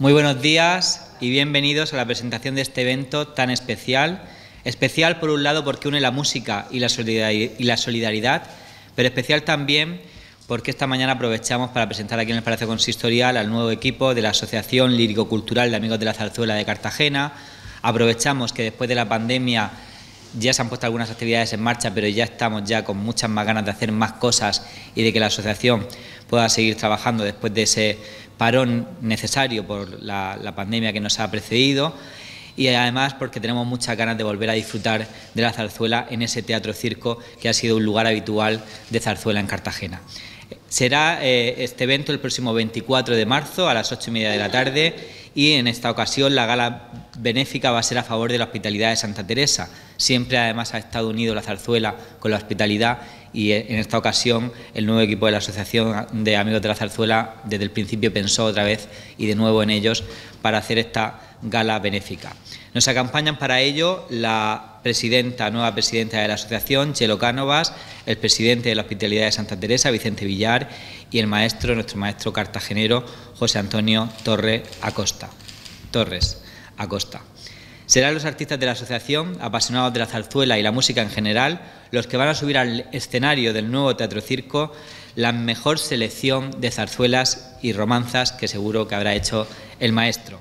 Muy buenos días y bienvenidos a la presentación de este evento tan especial. Especial por un lado porque une la música y la solidaridad, pero especial también porque esta mañana aprovechamos para presentar aquí en el Palacio Consistorial al nuevo equipo de la Asociación Lírico-Cultural de Amigos de la Zarzuela de Cartagena. Aprovechamos que después de la pandemia ya se han puesto algunas actividades en marcha, pero ya estamos ya con muchas más ganas de hacer más cosas y de que la asociación pueda seguir trabajando después de ese parón necesario por la, pandemia que nos ha precedido y además porque tenemos muchas ganas de volver a disfrutar de la zarzuela en ese teatro circo que ha sido un lugar habitual de zarzuela en Cartagena. Será eh, este evento el próximo 24 de marzo a las ocho y media de la tarde y en esta ocasión la gala benéfica va a ser a favor de la hospitalidad de Santa Teresa. Siempre además ha estado unido la zarzuela con la hospitalidad y eh, en esta ocasión el nuevo equipo de la Asociación de Amigos de la Zarzuela desde el principio pensó otra vez y de nuevo en ellos para hacer esta gala benéfica. Nos acompañan para ello la presidenta, nueva presidenta de la asociación, Chelo Cánovas, el presidente de la Hospitalidad de Santa Teresa, Vicente Villar, y el maestro, nuestro maestro cartagenero, José Antonio Torre Acosta. Torres Acosta. Serán los artistas de la asociación, apasionados de la zarzuela y la música en general, los que van a subir al escenario del nuevo Teatro Circo la mejor selección de zarzuelas y romanzas que seguro que habrá hecho el maestro.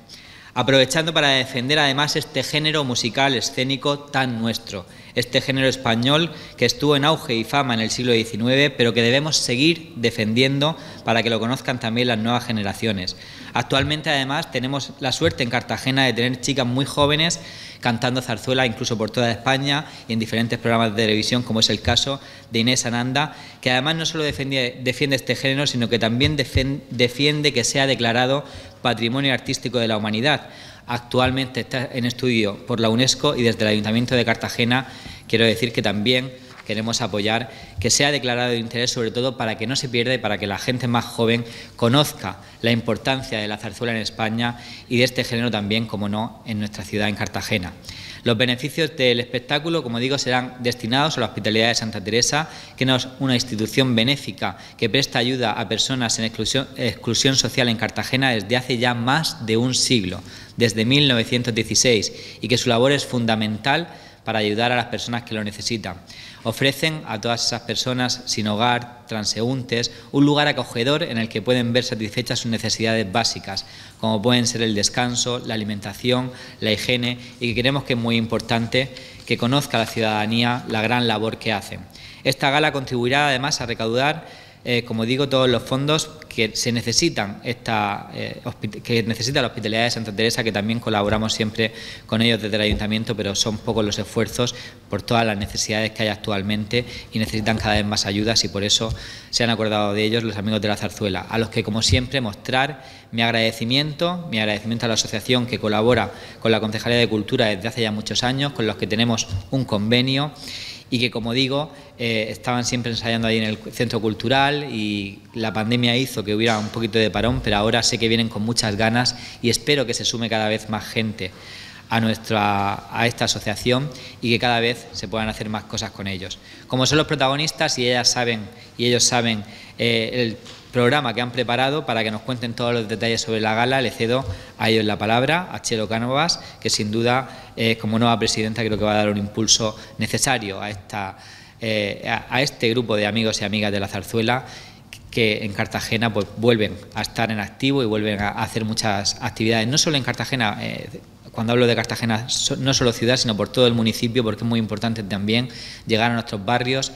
Aprovechando para defender además este género musical escénico tan nuestro, este género español que estuvo en auge y fama en el siglo XIX, pero que debemos seguir defendiendo para que lo conozcan también las nuevas generaciones. Actualmente además tenemos la suerte en Cartagena de tener chicas muy jóvenes cantando zarzuela incluso por toda España y en diferentes programas de televisión, como es el caso de Inés Ananda, que además no solo defiende, defiende este género, sino que también defiende que sea declarado Patrimonio Artístico de la Humanidad. Actualmente está en estudio por la UNESCO y desde el Ayuntamiento de Cartagena. Quiero decir que también queremos apoyar que sea declarado de interés sobre todo para que no se pierda y para que la gente más joven conozca la importancia de la zarzuela en España y de este género también, como no, en nuestra ciudad, en Cartagena. Los beneficios del espectáculo, como digo, serán destinados a la Hospitalidad de Santa Teresa, que es una institución benéfica que presta ayuda a personas en exclusión, exclusión social en Cartagena desde hace ya más de un siglo, desde 1916, y que su labor es fundamental para ayudar a las personas que lo necesitan. Ofrecen a todas esas personas sin hogar, transeúntes, un lugar acogedor en el que pueden ver satisfechas sus necesidades básicas, como pueden ser el descanso, la alimentación, la higiene, y que creemos que es muy importante que conozca la ciudadanía la gran labor que hacen. Esta gala contribuirá además a recaudar eh, como digo, todos los fondos que se necesitan esta, eh, que necesita la Hospitalidad de Santa Teresa, que también colaboramos siempre con ellos desde el Ayuntamiento, pero son pocos los esfuerzos por todas las necesidades que hay actualmente y necesitan cada vez más ayudas y por eso se han acordado de ellos los amigos de la Zarzuela, a los que como siempre mostrar mi agradecimiento, mi agradecimiento a la asociación que colabora con la Concejalía de Cultura desde hace ya muchos años, con los que tenemos un convenio y que, como digo, eh, estaban siempre ensayando ahí en el centro cultural y la pandemia hizo que hubiera un poquito de parón, pero ahora sé que vienen con muchas ganas y espero que se sume cada vez más gente a, nuestra, a esta asociación y que cada vez se puedan hacer más cosas con ellos. Como son los protagonistas y ellas saben y ellos saben eh, el programa que han preparado para que nos cuenten todos los detalles sobre la gala. Le cedo a ellos la palabra, a Chelo Cánovas, que sin duda, eh, como nueva presidenta, creo que va a dar un impulso necesario a, esta, eh, a este grupo de amigos y amigas de la zarzuela que en Cartagena pues, vuelven a estar en activo y vuelven a hacer muchas actividades, no solo en Cartagena, eh, cuando hablo de Cartagena, no solo ciudad, sino por todo el municipio, porque es muy importante también llegar a nuestros barrios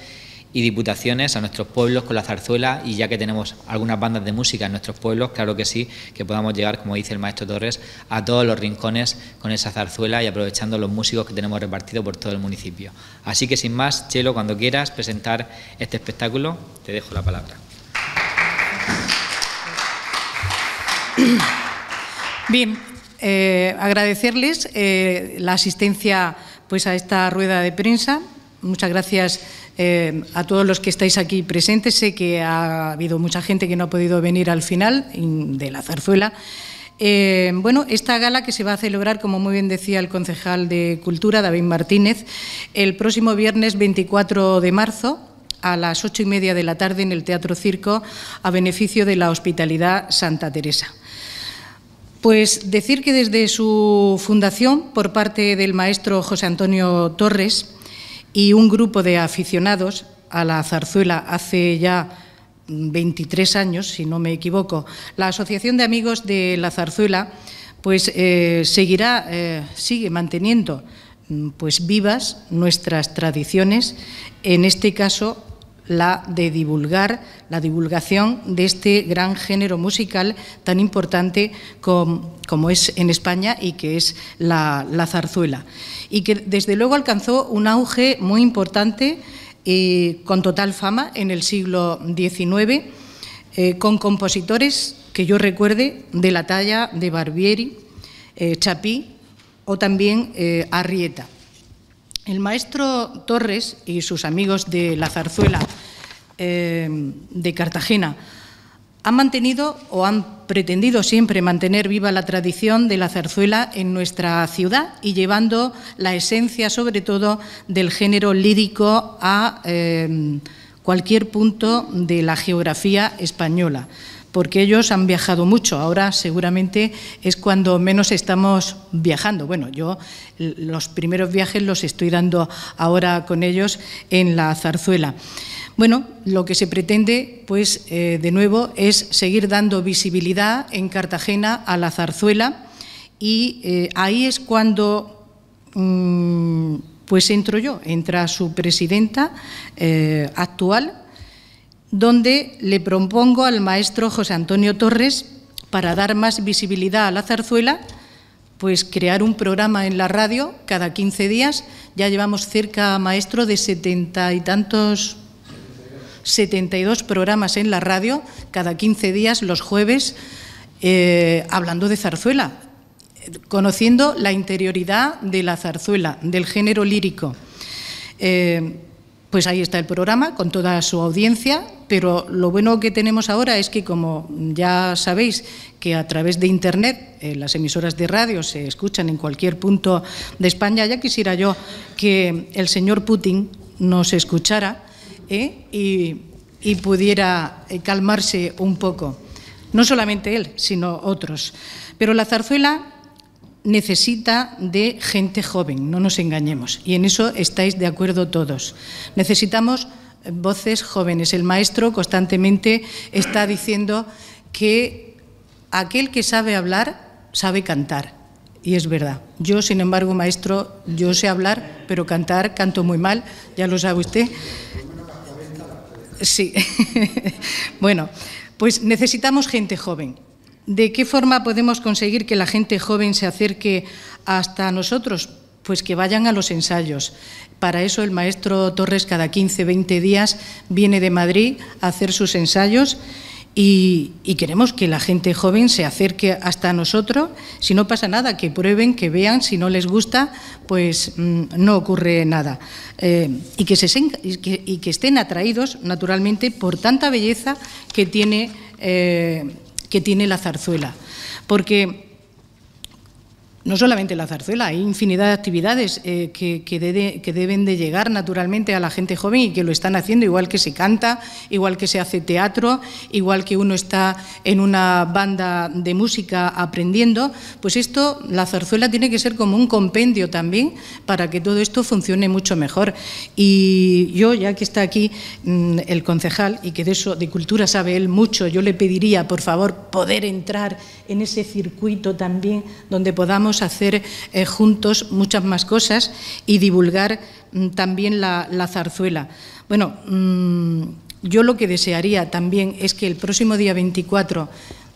y diputaciones a nuestros pueblos con la zarzuela y ya que tenemos algunas bandas de música en nuestros pueblos, claro que sí, que podamos llegar, como dice el maestro Torres, a todos los rincones con esa zarzuela y aprovechando los músicos que tenemos repartidos por todo el municipio. Así que sin más, Chelo, cuando quieras presentar este espectáculo, te dejo la palabra. Bien, eh, agradecerles eh, la asistencia pues, a esta rueda de prensa. Muchas gracias eh, a todos los que estáis aquí presentes. Sé que ha habido mucha gente que no ha podido venir al final de la zarzuela. Eh, bueno, esta gala que se va a celebrar, como muy bien decía el concejal de Cultura, David Martínez, el próximo viernes 24 de marzo a las ocho y media de la tarde en el Teatro Circo a beneficio de la Hospitalidad Santa Teresa. Pues decir que desde su fundación, por parte del maestro José Antonio Torres y un grupo de aficionados a la zarzuela hace ya 23 años, si no me equivoco, la Asociación de Amigos de la Zarzuela pues eh, seguirá, eh, sigue manteniendo mm, pues vivas nuestras tradiciones, en este caso la de divulgar, la divulgación de este gran género musical tan importante como, es en España y que es la, zarzuela. Y que desde luego alcanzó un auge muy importante y con total fama en el siglo XIX, eh, con compositores que yo recuerde de la talla de Barbieri, eh, Chapí o también eh, Arrieta. El maestro Torres y sus amigos de la zarzuela eh, de Cartagena han mantenido o han pretendido siempre mantener viva la tradición de la zarzuela en nuestra ciudad y llevando la esencia, sobre todo, del género lírico a eh, cualquier punto de la geografía española porque ellos han viajado mucho. Ahora seguramente es cuando menos estamos viajando. Bueno, yo los primeros viajes los estoy dando ahora con ellos en la zarzuela. Bueno, lo que se pretende, pues, eh, de nuevo, es seguir dando visibilidad en Cartagena a la zarzuela y eh, ahí es cuando, mm, pues, entro yo, entra su presidenta eh, actual, donde le propongo al maestro José Antonio Torres, para dar más visibilidad a la zarzuela, pues crear un programa en la radio cada 15 días. Ya llevamos cerca, maestro, de setenta y tantos, 72 programas en la radio, cada 15 días, los jueves, eh, hablando de zarzuela, conociendo la interioridad de la zarzuela, del género lírico. Eh, pues ahí está el programa con toda su audiencia, pero lo bueno que tenemos ahora es que, como ya sabéis, que a través de Internet eh, las emisoras de radio se escuchan en cualquier punto de España, ya quisiera yo que el señor Putin nos escuchara ¿eh? y, y, pudiera eh, calmarse un poco. No solamente él, sino otros. Pero la zarzuela necesita de gente joven, no nos engañemos, y en eso estáis de acuerdo todos. Necesitamos voces jóvenes. El maestro constantemente está diciendo que aquel que sabe hablar sabe cantar. Y es verdad. Yo, sin embargo, maestro, yo sé hablar, pero cantar canto muy mal, ya lo sabe usted. Sí. bueno, pues necesitamos gente joven. ¿De qué forma podemos conseguir que la gente joven se acerque hasta nosotros? Pues que vayan a los ensayos. Para eso el maestro Torres cada 15, 20 días viene de Madrid a hacer sus ensayos y, queremos que la gente joven se acerque hasta nosotros. Si no pasa nada, que prueben, que vean, si no les gusta, pues mm, no ocurre nada. Eh, y, que estén atraídos, naturalmente, por tanta belleza que tiene. Eh, que tiene la zarzuela. Porque no solamente la zarzuela, hay infinidad de actividades eh, que, que, deben de llegar naturalmente a la gente joven y que lo están haciendo, igual que se canta, igual que se hace teatro, igual que uno está en una banda de música aprendiendo, pues esto, la zarzuela tiene que ser como un compendio también para que todo esto funcione mucho mejor. Y yo, ya que está aquí mm, el concejal y que de eso, de cultura sabe él mucho, yo le pediría, por favor, poder entrar en ese circuito también donde podamos hacer eh, juntos muchas más cosas y divulgar mm, también la, zarzuela. Bueno, mm, yo lo que desearía también es que el próximo día 24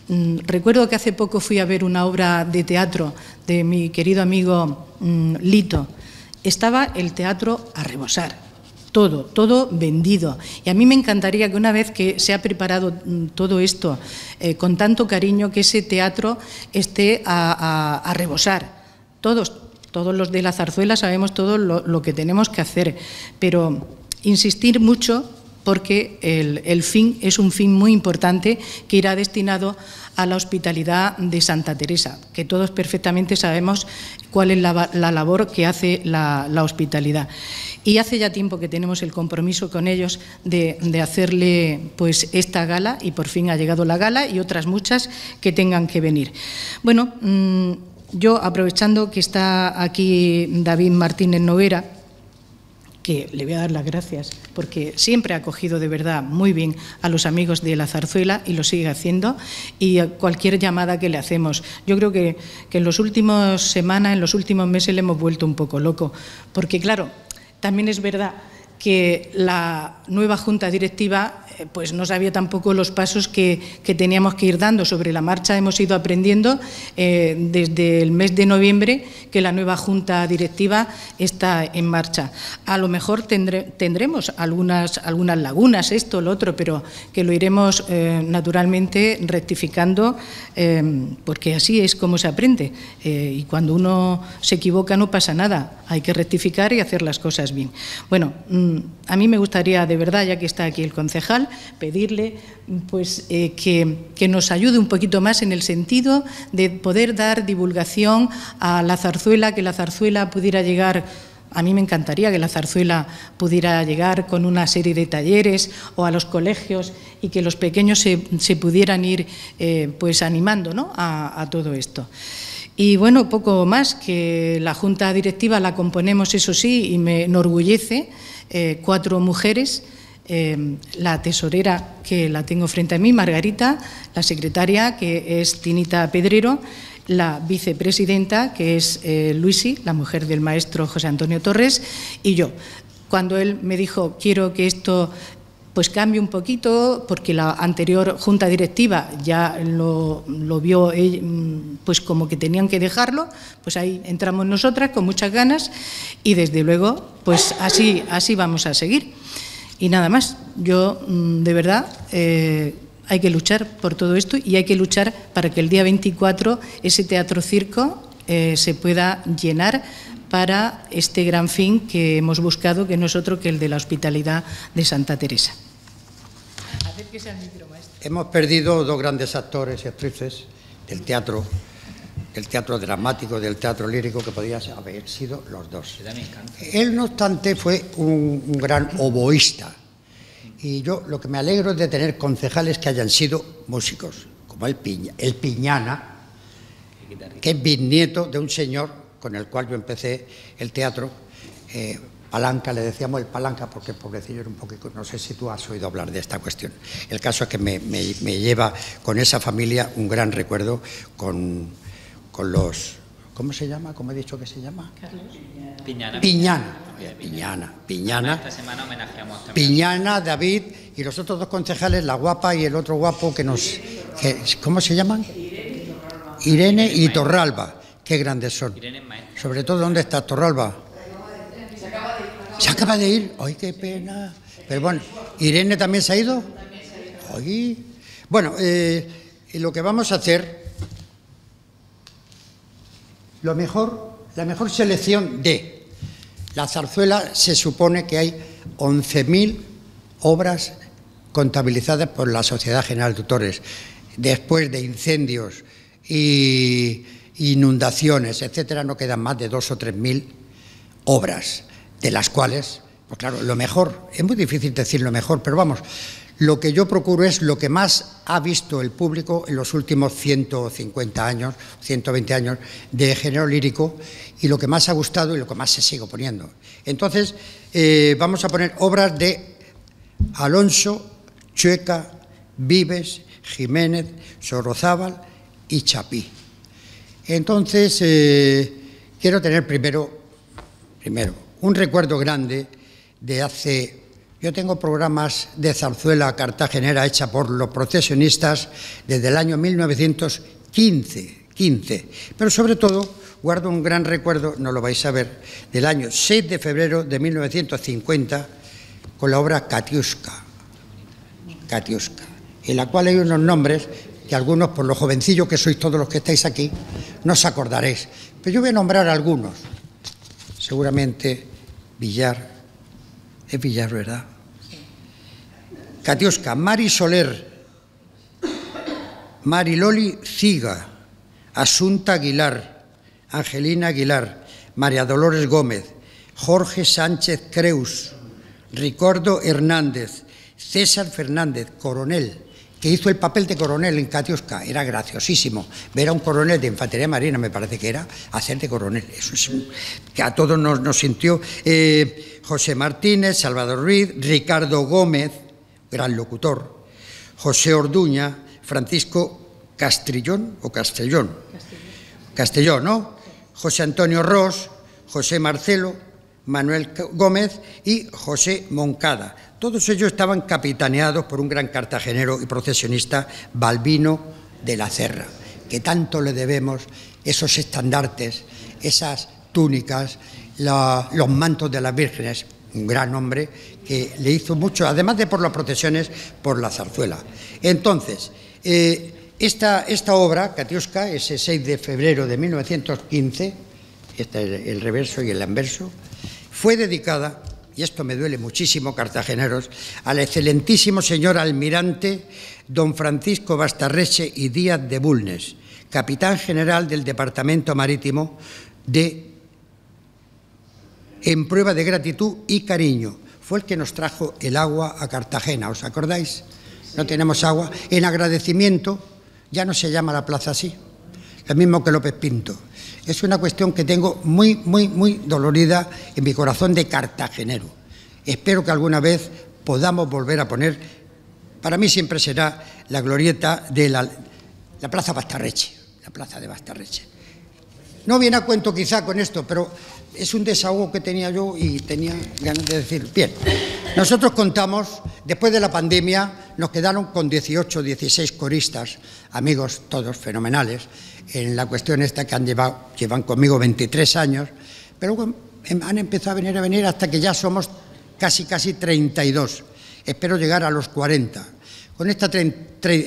mm, Recuerdo que hace poco fui a ver una obra de teatro de mi querido amigo Lito. Estaba el teatro a rebosar todo, todo vendido. Y a mí me encantaría que una vez que se ha preparado mm, todo esto eh, con tanto cariño, que ese teatro esté a, rebosar. Todos, todos los de la zarzuela sabemos todo lo, que tenemos que hacer, pero insistir mucho porque el, fin es un fin muy importante que irá destinado a la hospitalidad de Santa Teresa, que todos perfectamente sabemos cuál es la, labor que hace la, hospitalidad. Y hace ya tiempo que tenemos el compromiso con ellos de, hacerle pues esta gala y por fin ha llegado la gala y otras muchas que tengan que venir. Bueno, mm, yo aprovechando que está aquí David Martínez Noguera, que le voy a dar las gracias porque siempre ha acogido de verdad muy bien a los amigos de la zarzuela y lo sigue haciendo y cualquier llamada que le hacemos. Yo creo que, que en las últimas semanas, en los últimos meses le hemos vuelto un poco loco, porque claro, también es verdad que la nueva junta directiva eh, pues no sabía tampoco los pasos que, teníamos que ir dando. Sobre la marcha hemos ido aprendiendo eh, desde el mes de noviembre que la nueva junta directiva está en marcha. A lo mejor tendremos algunas, algunas lagunas, esto, lo otro, pero que lo iremos eh, naturalmente rectificando porque así es como se aprende. y cuando uno se equivoca no pasa nada, hay que rectificar y hacer las cosas bien. Bueno, mm, a mí me gustaría de verdad, ya que está aquí el concejal, pedirle pues, eh, que, nos ayude un poquito más en el sentido de poder dar divulgación a la zarzuela, que la zarzuela pudiera llegar a mí me encantaría que la zarzuela pudiera llegar con una serie de talleres o a los colegios y que los pequeños se, pudieran ir eh, pues animando a, a, todo esto. Y bueno, poco más, que la junta directiva la componemos, eso sí, y me enorgullece, eh, cuatro mujeres eh, la tesorera que la tengo frente a mí, Margarita, la secretaria que es Tinita Pedrero, la vicepresidenta que es eh, Luisi, la mujer del maestro José Antonio Torres, y yo. Cuando él me dijo, quiero que esto pues cambie un poquito, porque la anterior junta directiva ya lo, vio pues como que tenían que dejarlo, pues ahí entramos nosotras con muchas ganas y desde luego pues así, así vamos a seguir. Y nada más, yo mm, de verdad eh, hay que luchar por todo esto y hay que luchar para que el día 24 ese teatro circo eh, se pueda llenar para este gran fin que hemos buscado, que no es otro que el de la hospitalidad de Santa Teresa. Hemos perdido dos grandes actores y actrices del teatro, del teatro dramático, del teatro lírico, que podían haber sido los dos. Él, no obstante, fue un, gran oboísta y yo lo que me alegro es de tener concejales que hayan sido músicos, como el, el Piñana, que es bisnieto de un señor con el cual yo empecé el teatro, eh, Palanca, le decíamos el Palanca porque el pobrecillo era un poquito, no sé si tú has oído hablar de esta cuestión. El caso es que me, lleva con esa familia un gran recuerdo con, con los ¿Cómo se llama? ¿Cómo he dicho que se llama? Piñana. Piñana. Piñana. Piñana. Esta semana homenajeamos Piñana, David y los otros dos concejales, la guapa y el otro guapo que nos. ¿Cómo se llaman? Irene y Torralba. Qué grandes son. Sobre todo, ¿dónde está Torralba? Se acaba de ir. ¡Ay, qué pena! Pero bueno, ¿Irene también se ha ido? Ay. Bueno, eh, lo que vamos a hacer lo mejor, la mejor selección de la zarzuela se supone que hay 11.000 obras contabilizadas por la Sociedad General de Tutores. Después de incendios y inundaciones, etcétera, no quedan más de dos o tres mil obras, de las cuales, pues claro, lo mejor, es muy difícil decir lo mejor, pero vamos, lo que yo procuro es lo que más ha visto el público en los últimos 150 años, 120 años de género lírico y lo que más ha gustado y lo que más se sigue poniendo. Entonces, eh, vamos a poner obras de Alonso, Chueca, Vives, Jiménez, Sorozábal y Chapí. Entonces, eh, quiero tener primero, primero un recuerdo grande de hace yo tengo programas de zarzuela cartagenera hecha por los procesionistas desde el año 1915, 15, pero sobre todo guardo un gran recuerdo, no lo vais a ver, del año 6 de febrero de 1950 con la obra Katiuska, Katiuska, en la cual hay unos nombres que algunos, por lo jovencillo que sois todos los que estáis aquí, no os acordaréis. Pero yo voy a nombrar algunos. Seguramente Villar, es Villar, ¿verdad? Catiusca, Mari Soler, Mari Loli Ciga, Asunta Aguilar, Angelina Aguilar, María Dolores Gómez, Jorge Sánchez Creus, Ricardo Hernández, César Fernández, coronel, que hizo el papel de coronel en Catiusca, era graciosísimo. Ver a un coronel de infantería marina, me parece que era, hacer de coronel. Eso es que a todos nos, sintió. Eh, José Martínez, Salvador Ruiz, Ricardo Gómez, gran locutor, José Orduña, Francisco Castrillón o Castellón. Castellón, Castellón ¿no? José Antonio Ross, José Marcelo, Manuel Gómez y José Moncada. Todos ellos estaban capitaneados por un gran cartagenero y procesionista, Balbino de la Cerra, que tanto le debemos esos estandartes, esas túnicas, los mantos de las vírgenes, un gran hombre que le hizo mucho, además de por las procesiones, por la zarzuela. Entonces, eh, esta, esta, obra, Catiusca, ese 6 de febrero de 1915, este es el reverso y el anverso, fue dedicada, y esto me duele muchísimo, cartageneros, al excelentísimo señor almirante don Francisco Bastarreche y Díaz de Bulnes, capitán general del Departamento Marítimo de en prueba de gratitud y cariño. Fue el que nos trajo el agua a Cartagena, ¿os acordáis? No tenemos agua. En agradecimiento, ya no se llama la plaza así, lo mismo que López Pinto es una cuestión que tengo muy, muy, muy dolorida en mi corazón de cartagenero. Espero que alguna vez podamos volver a poner, para mí siempre será la glorieta de la, Plaza Bastarreche, la Plaza de Bastarreche. No viene a cuento quizá con esto, pero es un desahogo que tenía yo y tenía ganas de decir, bien, nosotros contamos, después de la pandemia, nos quedaron con 18, 16 coristas, amigos todos fenomenales, en la cuestión esta que han llevado, llevan conmigo 23 años, pero em, han empezado a venir a venir hasta que ya somos casi, casi 32. Espero llegar a los 40. Con, esta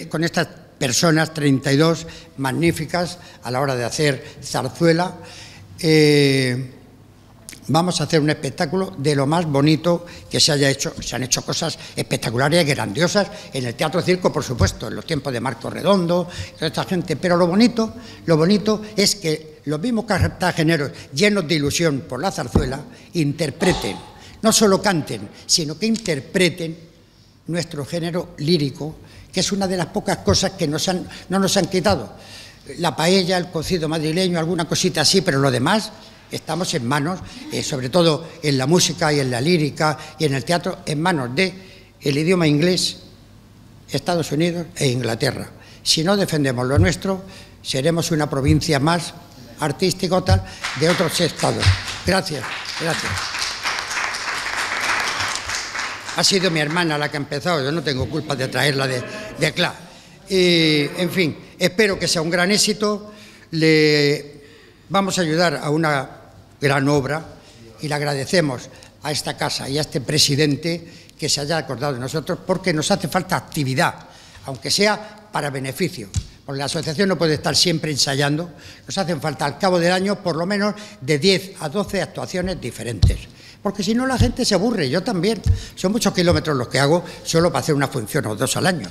con estas personas, 32, magníficas a la hora de hacer zarzuela, eh, vamos a hacer un espectáculo de lo más bonito que se haya hecho. Se han hecho cosas espectaculares grandiosas en el Teatro Circo, por supuesto, en los tiempos de Marco Redondo, toda esta gente. Pero lo bonito, lo bonito es que los mismos cartageneros, llenos de ilusión por la zarzuela, interpreten, no solo canten, sino que interpreten nuestro género lírico, que es una de las pocas cosas que nos han, no nos han quitado. La paella, el cocido madrileño, alguna cosita así, pero lo demás estamos en manos, eh, sobre todo en la música y en la lírica y en el teatro, en manos de el idioma inglés, Estados Unidos e Inglaterra. Si no defendemos lo nuestro, seremos una provincia más artística o tal de otros estados. Gracias, gracias. Ha sido mi hermana la que ha empezado, yo no tengo culpa de traerla de, de en fin, espero que sea un gran éxito. Le vamos a ayudar a una gran obra y le agradecemos a esta casa y a este presidente que se haya acordado de nosotros porque nos hace falta actividad, aunque sea para beneficio. Porque la asociación no puede estar siempre ensayando, nos hacen falta al cabo del año por lo menos de 10 a 12 actuaciones diferentes. Porque si no la gente se aburre, yo también. Son muchos kilómetros los que hago solo para hacer una función o dos al año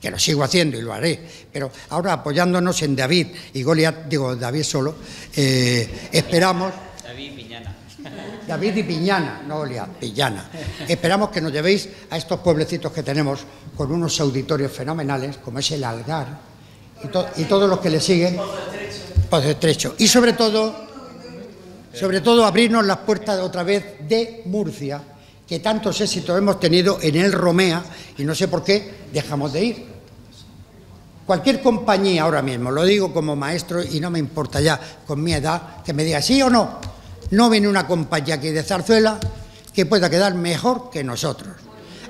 que lo sigo haciendo y lo haré, pero ahora apoyándonos en David y Goliat, digo David solo, eh, esperamos... David Piñana. David y Piñana, no Goliat, Piñana. Esperamos que nos llevéis a estos pueblecitos que tenemos con unos auditorios fenomenales, como es el Algar, y, todos los que le siguen, Pozo Estrecho. Y sobre todo, sobre todo abrirnos las puertas otra vez de Murcia, que tantos éxitos hemos tenido en el Romea y no sé por qué dejamos de ir. Cualquier compañía ahora mismo, lo digo como maestro y no me importa ya con mi edad que me diga sí o no, no viene una compañía aquí de zarzuela que pueda quedar mejor que nosotros.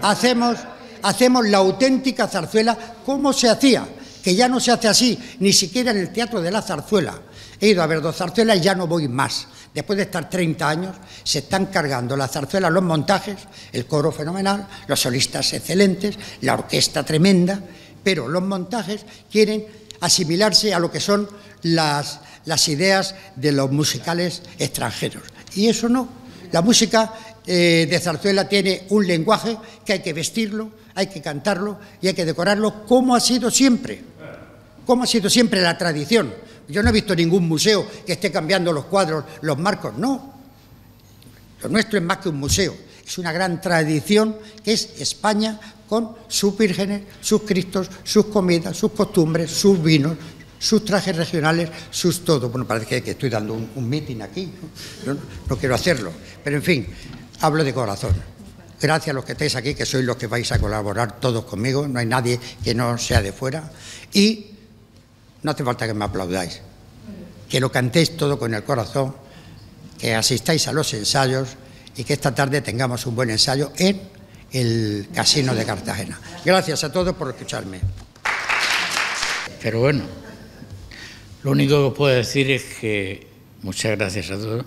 Hacemos, hacemos la auténtica zarzuela como se hacía, que ya no se hace así, ni siquiera en el Teatro de la Zarzuela. He ido a ver dos zarzuelas y ya no voy más después de estar 30 años, se están cargando la zarzuela, los montajes, el coro fenomenal, los solistas excelentes, la orquesta tremenda, pero los montajes quieren asimilarse a lo que son las, las ideas de los musicales extranjeros. Y eso no, la música eh, de zarzuela tiene un lenguaje que hay que vestirlo, hay que cantarlo y hay que decorarlo como ha sido siempre, como ha sido siempre la tradición. Yo no he visto ningún museo que esté cambiando los cuadros, los marcos, no. Lo nuestro es más que un museo, es una gran tradición que es España con sus vírgenes, sus cristos, sus comidas, sus costumbres, sus vinos, sus trajes regionales, sus todo. Bueno, parece que estoy dando un, un meeting aquí, ¿no? no quiero hacerlo, pero en fin, hablo de corazón. Gracias a los que estáis aquí, que sois los que vais a colaborar todos conmigo, no hay nadie que no sea de fuera. Y no hace falta que me aplaudáis, que lo cantéis todo con el corazón, que asistáis a los ensayos y que esta tarde tengamos un buen ensayo en el Casino de Cartagena. Gracias a todos por escucharme. Pero bueno, lo único que os puedo decir es que muchas gracias a todos,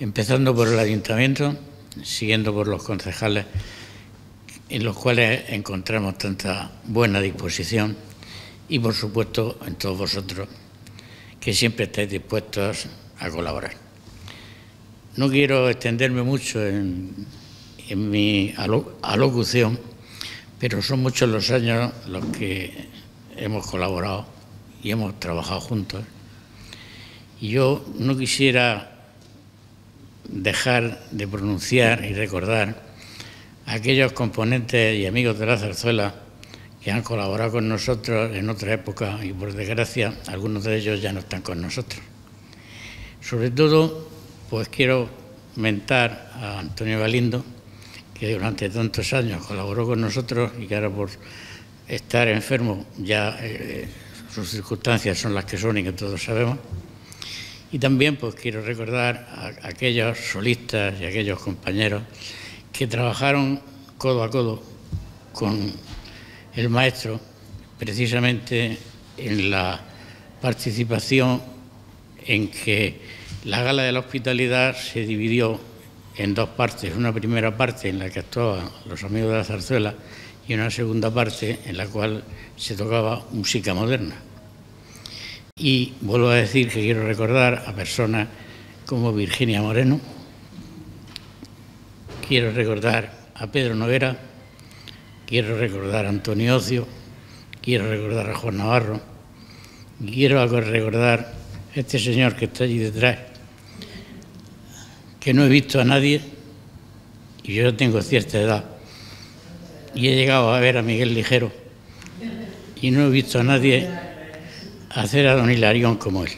empezando por el ayuntamiento, siguiendo por los concejales, en los cuales encontramos tanta buena disposición, y por supuesto en todos vosotros, que siempre estáis dispuestos a colaborar. No quiero extenderme mucho en, en mi alocución, pero son muchos los años los que hemos colaborado y hemos trabajado juntos. Y yo no quisiera dejar de pronunciar y recordar a aquellos componentes y amigos de la zarzuela que han colaborado con nosotros en otra época y por desgracia algunos de ellos ya no están con nosotros. Sobre todo, pues quiero mentar a Antonio Galindo, que durante tantos años colaboró con nosotros y que ahora por estar enfermo ya eh, sus circunstancias son las que son y que todos sabemos. Y también pues quiero recordar a aquellos solistas y aquellos compañeros que trabajaron codo a codo con el maestro precisamente en la participación en que la gala de la hospitalidad se dividió en dos partes, una primera parte en la que actuaban los amigos de la zarzuela y una segunda parte en la cual se tocaba música moderna. Y vuelvo a decir que quiero recordar a personas como Virginia Moreno, quiero recordar a Pedro Noguera, quiero recordar a Antonio Ocio, quiero recordar a Juan Navarro, quiero recordar a este señor que está allí detrás, que no he visto a nadie, y yo tengo cierta edad, y he llegado a ver a Miguel Ligero, y no he visto a nadie hacer a don Hilarión como él.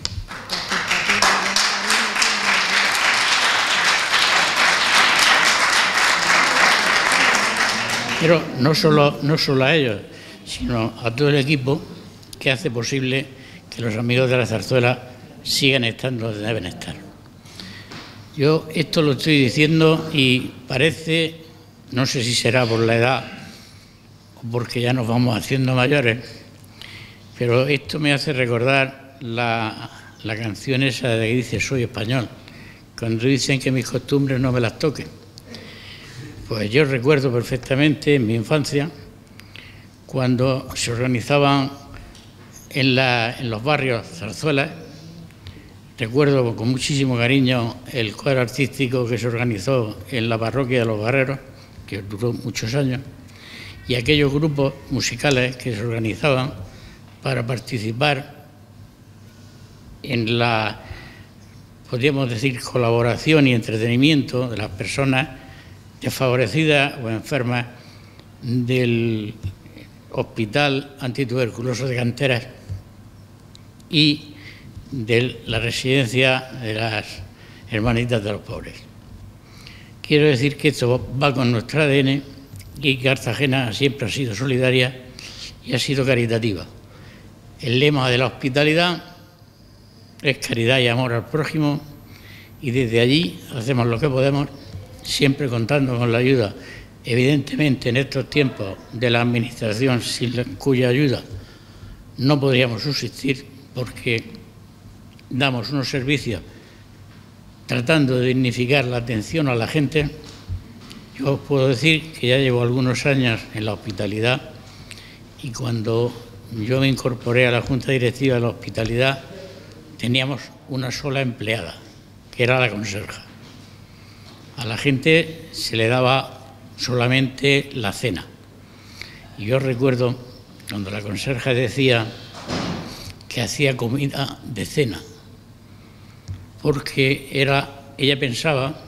Pero no solo, no solo a ellos, sino a todo el equipo que hace posible que los amigos de la zarzuela sigan estando donde deben estar. Yo esto lo estoy diciendo y parece, no sé si será por la edad o porque ya nos vamos haciendo mayores, pero esto me hace recordar la, la canción esa de que dice soy español, cuando dicen que mis costumbres no me las toquen. Pues yo recuerdo perfectamente en mi infancia cuando se organizaban en, los barrios zarzuelas. Recuerdo con muchísimo cariño el cuadro artístico que se organizó en la parroquia de los Barreros, que duró muchos años, y aquellos grupos musicales que se organizaban para participar en la, podríamos decir, colaboración y entretenimiento de las personas desfavorecida o enferma del Hospital Antituberculoso de Canteras y de la residencia de las Hermanitas de los Pobres. Quiero decir que esto va con nuestro ADN y Cartagena siempre ha sido solidaria y ha sido caritativa. El lema de la hospitalidad es caridad y amor al prójimo y desde allí hacemos lo que podemos siempre contando con la ayuda, evidentemente en estos tiempos, de la Administración, sin cuya ayuda no podríamos subsistir, porque damos unos servicios tratando de dignificar la atención a la gente. Yo os puedo decir que ya llevo algunos años en la hospitalidad y cuando yo me incorporé a la Junta Directiva de la Hospitalidad teníamos una sola empleada, que era la conserja. a la gente se le daba solamente la cena. Y yo recuerdo cuando la conserja decía que hacía comida de cena, porque era, ella pensaba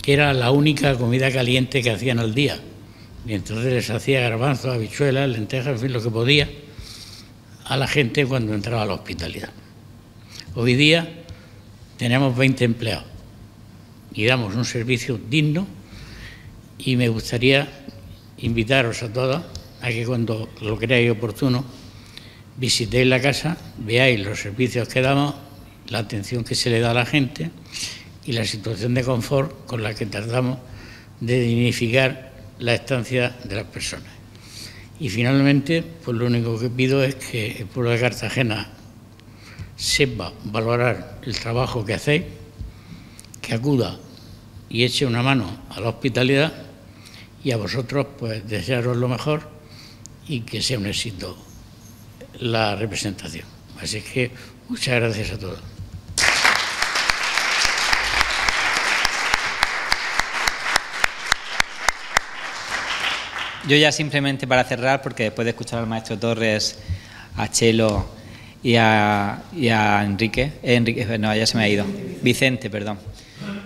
que era la única comida caliente que hacían al día. Y entonces les hacía garbanzos, habichuelas, lentejas, en lo que podía a la gente cuando entraba a la hospitalidad. Hoy día tenemos 20 empleados y damos un servicio digno y me gustaría invitaros a todos a que cuando lo creáis oportuno visitéis la casa, veáis los servicios que damos, la atención que se le da a la gente y la situación de confort con la que tratamos de dignificar la estancia de las personas. Y finalmente, pues lo único que pido es que el pueblo de Cartagena sepa valorar el trabajo que hacéis, que acuda y eche una mano a la hospitalidad y a vosotros pues desearos lo mejor y que sea un éxito la representación. Así que muchas gracias a todos. Yo ya simplemente para cerrar, porque después de escuchar al maestro Torres, a Chelo y a, Enrique, eh, Enrique, no, ya se me ha ido, Vicente, perdón,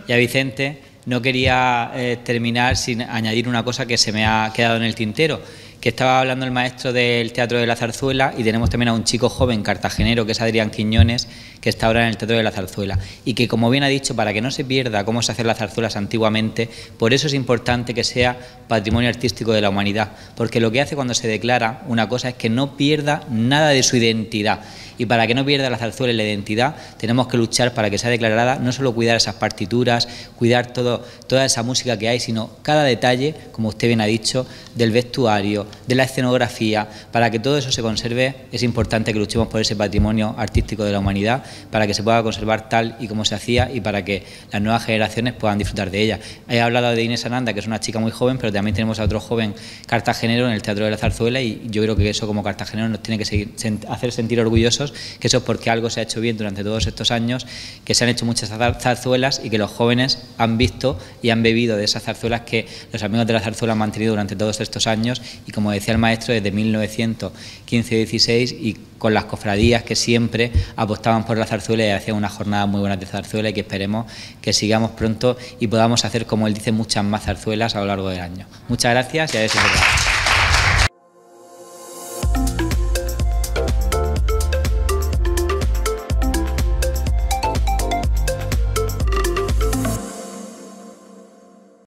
y a Vicente, no quería eh, terminar sin añadir una cosa que se me ha quedado en el tintero, que estaba hablando el maestro del Teatro de la Zarzuela y tenemos también a un chico joven cartagenero que es Adrián Quiñones, que está ahora en el Teatro de la Zarzuela. Y que, como bien ha dicho, para que no se pierda cómo se hacían las zarzuelas antiguamente, por eso es importante que sea patrimonio artístico de la humanidad, porque lo que hace cuando se declara una cosa es que no pierda nada de su identidad. Y para que no pierda la zarzuela la identidad tenemos que luchar para que sea declarada, no solo cuidar esas partituras, cuidar todo, toda esa música que hay, sino cada detalle, como usted bien ha dicho, del vestuario, de la escenografía, para que todo eso se conserve, es importante que luchemos por ese patrimonio artístico de la humanidad, para que se pueda conservar tal y como se hacía y para que las nuevas generaciones puedan disfrutar de ella. He hablado de Inés Ananda, que es una chica muy joven, pero también tenemos a otro joven cartagenero en el Teatro de la Zarzuela y yo creo que eso como cartagenero nos tiene que hacer sentir orgullosos que eso es porque algo se ha hecho bien durante todos estos años, que se han hecho muchas zarzuelas y que los jóvenes han visto y han bebido de esas zarzuelas que los amigos de la zarzuela han mantenido durante todos estos años y como decía el maestro, desde 1915-16 y con las cofradías que siempre apostaban por la zarzuela y hacían una jornada muy buena de zarzuela y que esperemos que sigamos pronto y podamos hacer, como él dice, muchas más zarzuelas a lo largo del año. Muchas gracias y a ver si